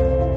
Bye.